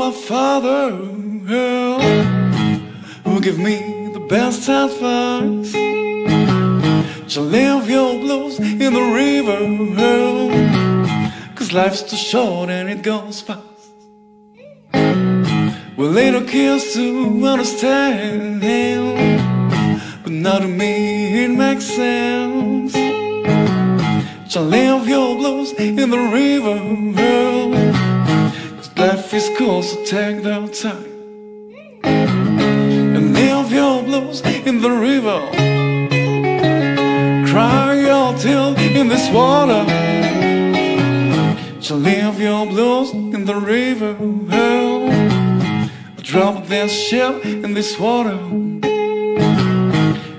my father who give me the best advice. To leave your blues in the river, cause life's too short and it goes fast. We little kids to understand, but not to me it makes sense. To leave your blues in the river, cool, so take the time. And leave your blues in the river. Cry your tears in this water. So leave your blues in the river. Drop this ship in this water.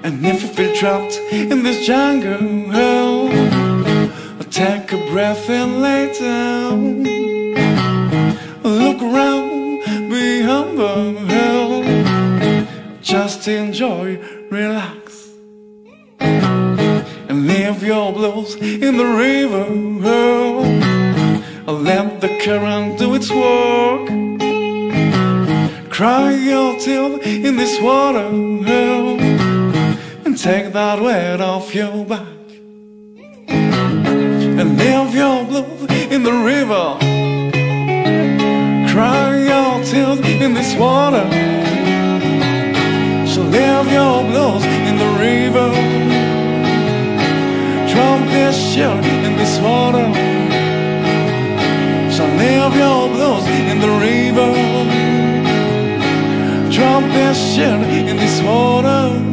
And if you feel trapped in this jungle, take a breath and lay down. Just enjoy, relax. And leave your blues in the river. Oh, let the current do its work. Cry your tears in this water. And take that weight off your back. And leave your blues in the river. Cry your tears in this water. In this water. So leave your blues in the river. Drop shit in this water.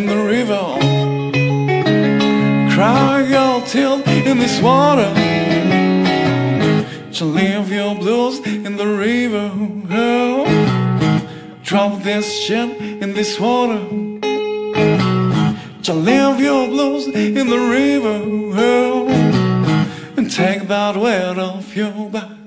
In the river. Cry your tears in this water. So leave your blues in the river. oh. Drop this shit in this water. So leave your blues in the river. oh. And take that weight off your back.